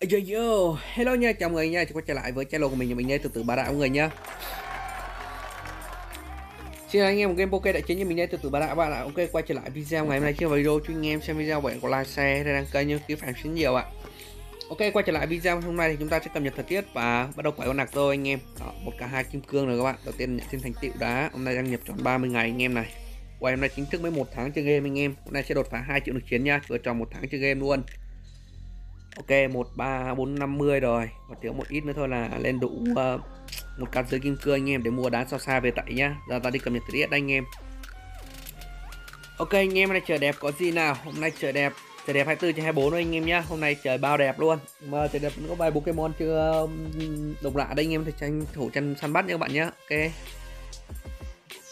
Yo yo, hello nha, chào mọi người nha, quay trở lại với channel của mình là mình nha từ từ ba đạo mọi người nha. Xin chào anh em một game poker đại chiến như mình đây từ từ ba đạo bạn ạ. Ok, quay trở lại video ngày hôm nay trên video cho anh em xem video bạn có like share hay đăng kênh như ký phản xin nhiều ạ. Ok, quay trở lại video hôm nay thì chúng ta sẽ cập nhật thời tiết và bắt đầu quẩy con nạc thôi anh em. Đó, một cả hai kim cương rồi các bạn. Đầu tiên nhận thêm thành tựu đá, hôm nay đăng nhập tròn 30 ngày anh em này. Quay hôm nay chính thức mới một tháng chơi game anh em. Hôm nay sẽ đột phá 2 triệu được chiến nha, vừa tròn một tháng chơi game luôn. Ok 13450 rồi. Còn thiếu một ít nữa thôi là lên đủ uh, một cặp dưới kim cương anh em để mua đá sao xa về tẩy nhá. Giờ ta đi cập nhật thời tiết anh em. Ok anh em hôm nay trời đẹp có gì nào? Hôm nay trời đẹp Trời đẹp 24 trên 24 thôi anh em nhá. Hôm nay trời bao đẹp luôn. Mà trời đẹp có vài Pokemon chưa độc lạ đây anh em thì tranh thủ chân săn bắt nha các bạn nhá. Ok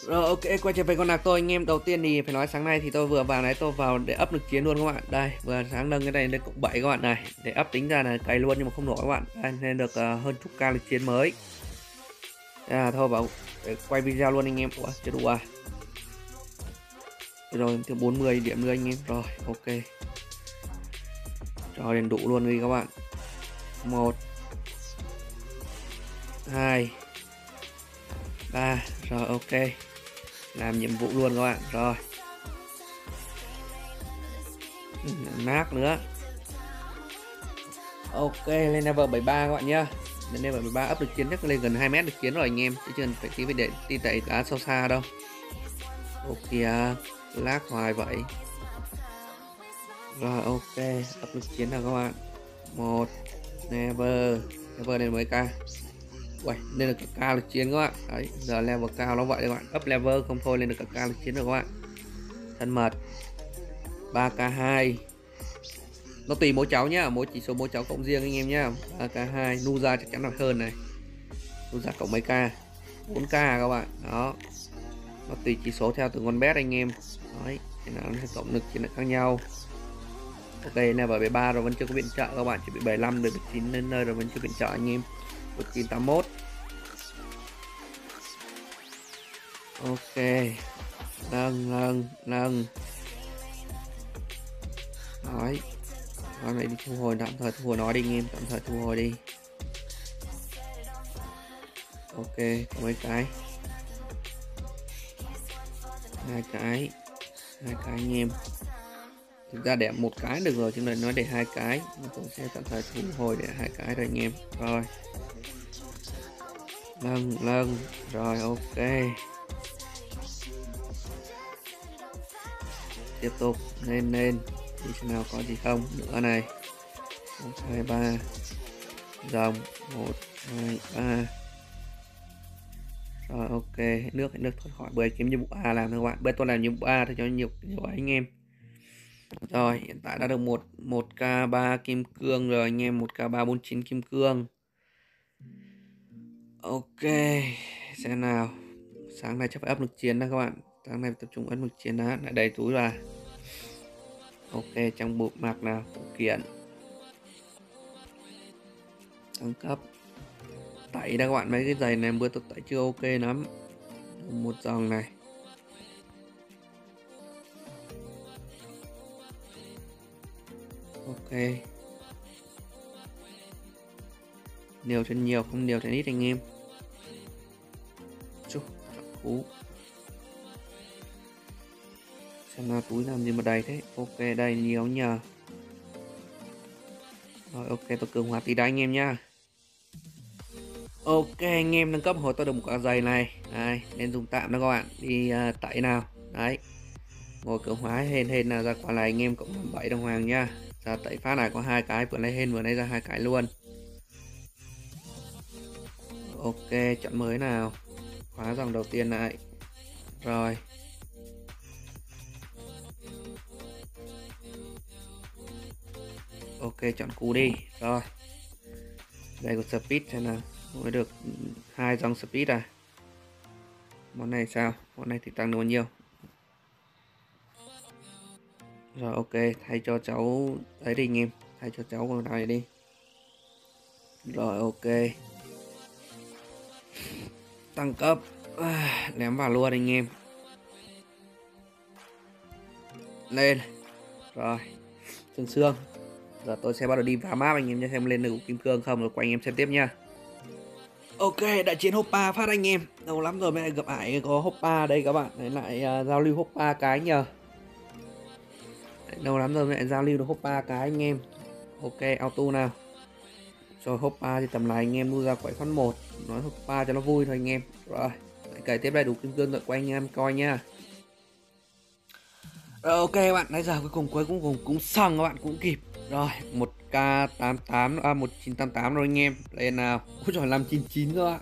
rồi ok quay trở về con nạc tôi anh em. Đầu tiên thì phải nói sáng nay thì tôi vừa vào đấy tôi vào để up lực chiến luôn các bạn. Đây vừa sáng nâng cái này lên cộng 7 các bạn này. Để up tính ra là cày luôn nhưng mà không nổi các bạn. Đây, nên được uh, hơn chục ca lực chiến mới. À thôi bảo để quay video luôn anh em. Ủa chưa đủ à? Rồi thêm 40 điểm nữa anh em. Rồi ok. Cho đến đủ luôn đi các bạn. Một hai ba rồi ok làm nhiệm vụ luôn các bạn. Rồi. Nát nữa. Ok, lên level 73 các bạn nhá. Lên level 73 ấp được chiến chắc lên gần 2 mét được chiến rồi anh em. Chứ chưa phải tí về để đi tại đá sâu xa đâu. Ok lát hoài vậy. Rồi, ok ấp được chiến nào các bạn? Một, never. Never lên mới ca? Uầy, lên được cả cao lực chiến các bạn. Đấy giờ level cao nó vậy các bạn. Up level không thôi lên được cả cao lực chiến rồi các bạn. Thân mật. 3k2 nó tùy mỗi cháu nhá mỗi chỉ số mỗi cháu cộng riêng anh em nhá. 3k2 nuza chắc chắn là hơn này. Nuza cộng mấy k? 4k các bạn. Đó. Nó tùy chỉ số theo từng con bet anh em. Đấy thế nào nó sẽ cộng lực chiến khác nhau. Ok level 73 rồi vẫn chưa có viện trợ các bạn. Chỉ bị 75 được 9 lên nơi rồi vẫn chưa viện trợ anh em. 1981 Ok. Nâng nâng nâng. Nói Nói này đi thu hồi, tạm thời thu hồi nói đi anh em, Tạm thời thu hồi đi. Ok mấy cái? Hai cái. Hai cái anh em thực ra để một cái được rồi, chúng ta nói để hai cái. Tôi sẽ tạm thời thu hồi để hai cái rồi anh em. Rồi. Lần lần. Rồi, ok. Tiếp tục. Lên lên. Đi xem nào, có gì không? Nữa này. Một, hai, ba. Dòng. Một, hai, ba. Rồi, ok. Nước nước thoát khỏi. Bơi kiếm nhiệm vụ A làm thôi các bạn. Bơi tôi làm nhiệm vụ A thì cho nhiều nhiều anh em rồi hiện tại đã được một một k 3 kim cương rồi anh em một k 349 kim cương Ok, xem nào. Sáng nay chắc phải ấp lực chiến đó các bạn. Sáng nay tập trung ấp lực chiến đã lại đầy túi là Ok, trong bộ mạc nào, phụ kiện. Thăng cấp. Tẩy đó các bạn, mấy cái giày này bữa tôi tẩy chưa ok lắm. Một dòng này. Ok. Nhiều trên nhiều, không nhiều trên ít anh em. Cũ xem nào túi làm gì mà đầy thế. Ok đây nhiều nhờ. Rồi ok tôi cường hóa tí đá anh em nha ok anh em nâng cấp hồi tôi được một quả giày này. Đây nên dùng tạm đó các bạn. Đi uh, tẩy nào. Đấy. Ngồi cường hóa hên hên là ra quả này anh em cũng bảy đồng hoàng nha ra tẩy phát này, có hai cái, vừa nay hên, vừa nay ra hai cái luôn. Ok, chọn mới nào. Khóa dòng đầu tiên lại. Rồi. Ok, chọn cú đi. Rồi. Đây có speed xem nào. Mới được hai dòng speed à. Món này sao? Món này thì tăng được bao nhiêu? Rồi ok thay cho cháu ấy đi anh em thay cho cháu con này đi. Rồi ok. Tăng cấp à, ném vào luôn anh em lên. Rồi xương xương. Giờ tôi sẽ bắt đầu đi vào map anh em cho xem lên được kim cương không rồi quay anh em xem tiếp nha. Ok, đại chiến Hoppa phát anh em Lâu lắm rồi mới lại gặp ải có Hoppa đây các bạn. Đấy lại uh, giao lưu Hoppa cái nhờ. Đấy, Lâu lắm rồi lại giao lưu được Hoppa cái anh em. Ok, auto nào. Rồi Hoppa thì tầm này anh em mua ra quậy phát một. Nói Hoppa cho nó vui thôi anh em. Rồi, cày tiếp đây đủ kim cương rồi quay anh em coi nha. Rồi ok các bạn, nãy giờ cuối cùng cuối cùng cũng cũng xong các bạn cũng kịp. Rồi, 1k88 à 1988 rồi anh em. Lên nào. Ôi trời 599 cơ ạ.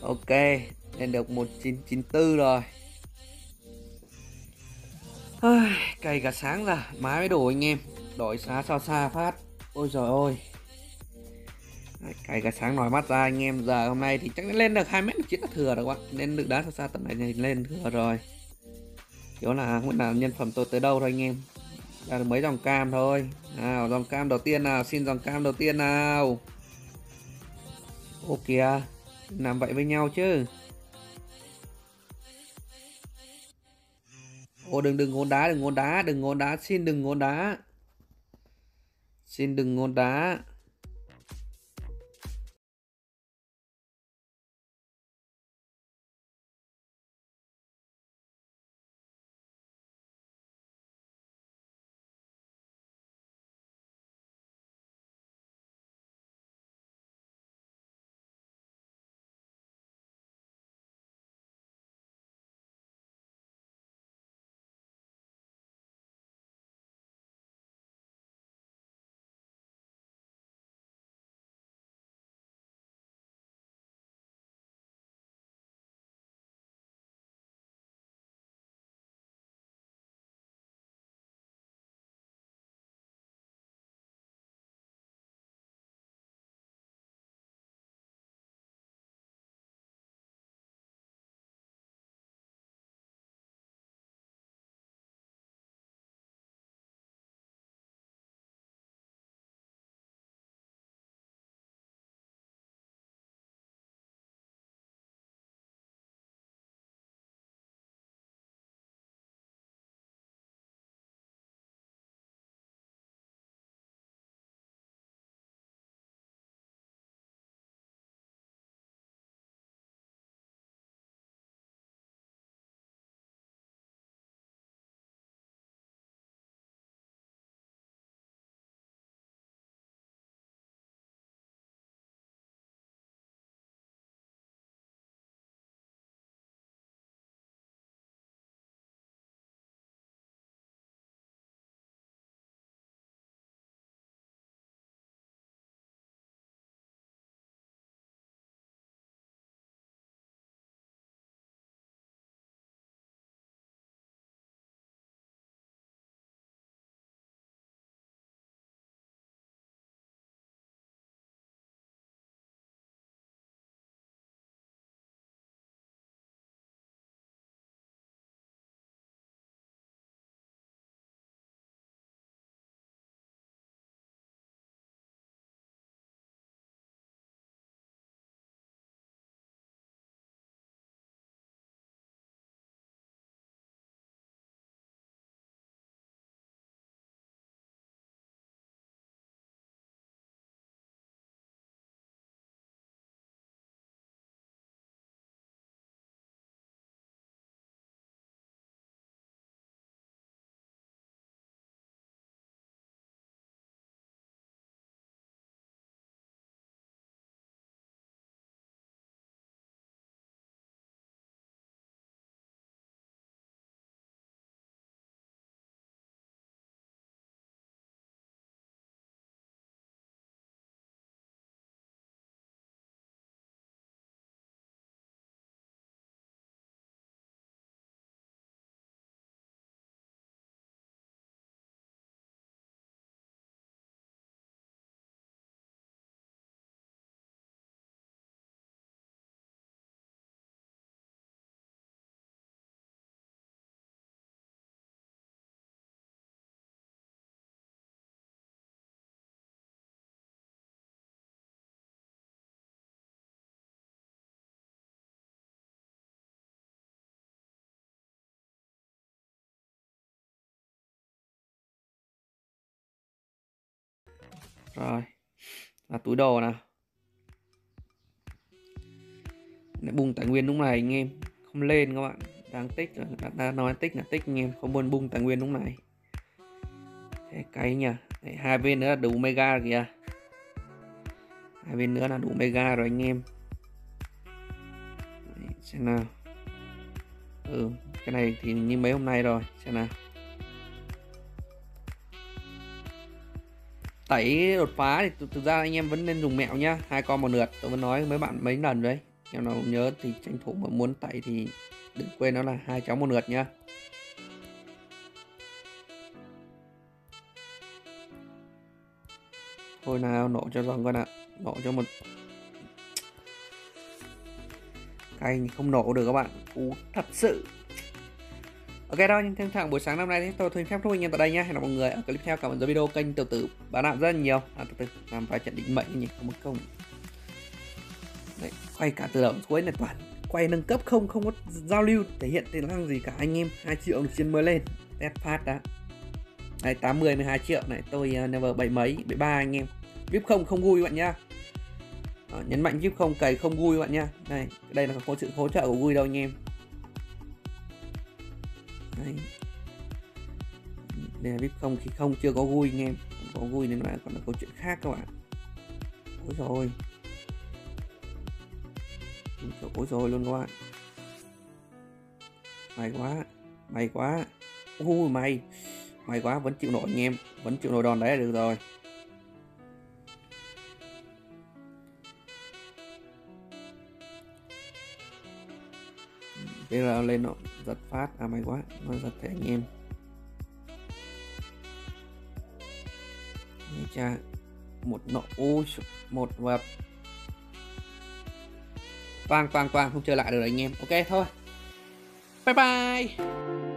Ok Lên được 1994 rồi. Cày cả sáng ra Má mới đổ anh em. Đổi xá sao xa phát. Ôi trời ơi. Cày cả sáng nổi mắt ra anh em. Giờ hôm nay thì chắc lên được hai mét chỉ là thừa rồi các bạn. Nên được đá sao xa tầm này thì lên thừa rồi. Kiểu là, không biết là nhân phẩm tôi tới đâu thôi anh em. Ra được mấy dòng cam thôi. Nào, dòng cam đầu tiên nào? Xin dòng cam đầu tiên nào? Ô kìa, làm vậy với nhau chứ. Ô đừng đừng ngôn đá, đừng ngôn đá, đừng ngôn đá. Xin đừng ngôn đá. Xin đừng ngôn đá. Rồi. Là túi đồ nào? Để bung tài nguyên lúc này anh em. Không lên các bạn. Đang tích đã, đã nói tích là tích anh em. Không muốn bung tài nguyên lúc này. Thế cái nhỉ. Đấy, hai bên nữa là đủ mega kìa. Hai bên nữa là đủ mega rồi anh em. Đấy, xem nào. Ừ cái này thì như mấy hôm nay rồi. Xem nào. Tẩy đột phá thì thực ra anh em vẫn nên dùng mẹo nhá, hai con một lượt. Tôi vẫn nói với bạn mấy lần đấy, em nào nhớ thì tranh thủ mà muốn tẩy thì đừng quên nó là hai cháu một lượt nhá. Thôi nào, nổ cho dòng con ạ, nổ cho một cay không nổ được các bạn, cú thật sự. Ok đó, nhưng thêm thẳng buổi sáng năm nay thì tôi xin phép thúc anh em tại đây nhé. Hẹn gặp mọi người ở clip theo. Cảm ơn dưới video kênh tiểu tử bán đạo rất là nhiều. À, từ từ làm vài trận định mệnh nhỉ, không mất công. Đấy, quay cả từ đầu cuối này toàn quay nâng cấp không không có giao lưu. Thể hiện tiền năng gì cả anh em. 2 triệu đồng chiến mới lên. Test phát đã. Này 80 12 triệu. Này tôi uh, never bảy mấy 73 anh em. Vip không không vui bạn nhá. Đó, nhấn mạnh vip không cày không vui bạn nhá. Đây đây là có sự hỗ trợ của vui đâu anh em. Đấy. Đây là VIP không, khi không chưa có vui anh em. Không có vui nên là còn là câu chuyện khác các bạn. Ôi rồi Ôi. Rồi luôn các bạn May quá May quá. Ui, may. May quá, vẫn chịu nổi anh em. Vẫn chịu nổi đòn đấy là được rồi. Bây giờ lên nó giật phát à may quá. Nó giật thế anh em. Đấy cha một nọ. U một vật. Quang quang quang không chơi lại được rồi anh em. Ok, thôi. Bye bye.